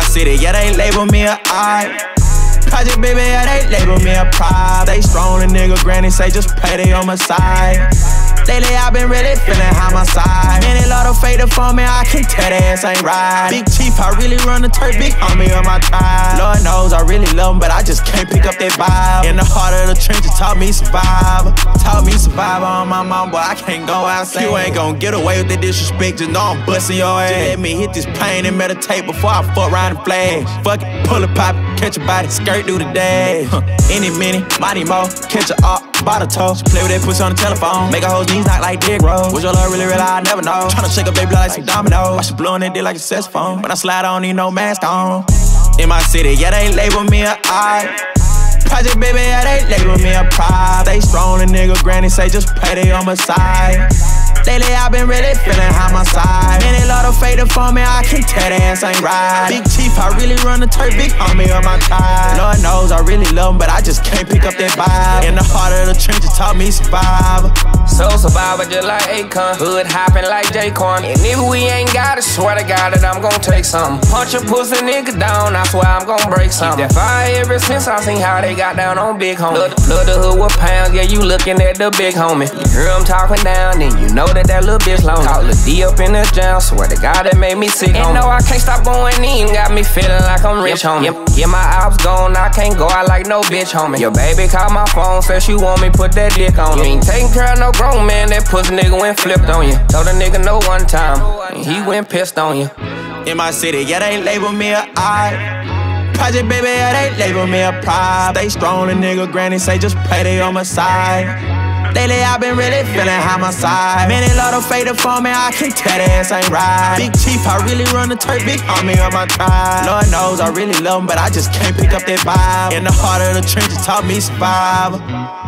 city, yeah, they label me a I. Project baby, yeah, they label me a pride. They strong, a nigga granny say just pay they on my side. Lately I've been really feeling homicide. Many lot of faded for me, I can tell that ass ain't right. Big chief, I really run the turf, big homie on my tribe. Lord knows I really love him, but I just can't pick up that vibe. In the heart of the trenches, taught me survive. Taught me survive on my mom, but I can't go outside. You ain't gon' get away with the disrespect, just know I'm busting your ass. Just let me hit this pain and meditate before I fuck around and flash. Fuck it, pull a pop, catch a body, skirt through the day. Huh. Any minute, mighty mo, catch a up, bottle toe. Play with that pussy on the telephone, make a whole knees knock like Derrick Rose. Was your love really real? I never know. Tryna shake a baby like some dominoes. Watch you blowing that dick like a saxophone. When I slide, I don't need no mask on. In my city, yeah, they label me a I. Project baby, yeah, they label me a pride. They strong, a nigga granny say just pay they on my side. Lately I've been really feeling homicide. Many lot of faded for me, I can tell that ass ain't right. Big chief, I really run the turf, big homie on my tribe. Lord knows I really love him, but I just can't pick up that vibe. In the heart of the trenches, taught me survive. So survivor just like Akon, hood hopping like J-Quan. And if we ain't got it, swear to God that I'm gon' take something. Punch a pussy nigga down, I swear I'm gon' break something. Keep that fire ever since I seen how they got down on Big Homie. Love, love the hood with pounds, yeah, you looking at the big homie. You hear him talking down, then you know that that little bitch lonely. Call the D up in the jam, swear to God that made me sick, And no, I can't stop going in, got me feeling like I'm rich, homie. Yeah, yeah, my ops gone, I can't go out like no bitch, homie. Your baby called my phone, said she want me put that dick on. You ain't taking care of no grown man, that pussy nigga went flipped on you. Told a nigga no one time, and he went pissed on you. In my city, yeah, they label me a I. Project baby, yeah, they label me a pride. They strong, a nigga granny say just pay they on my side. Lately I've been really feeling homicide. Many lot of faded for me, I can tell that ass ain't right. Big chief, I really run the turf, big homie on my tribe. Lord knows I really love him, but I just can't pick up that vibe. In the heart of the trenches, taught me survive.